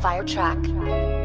Fire track.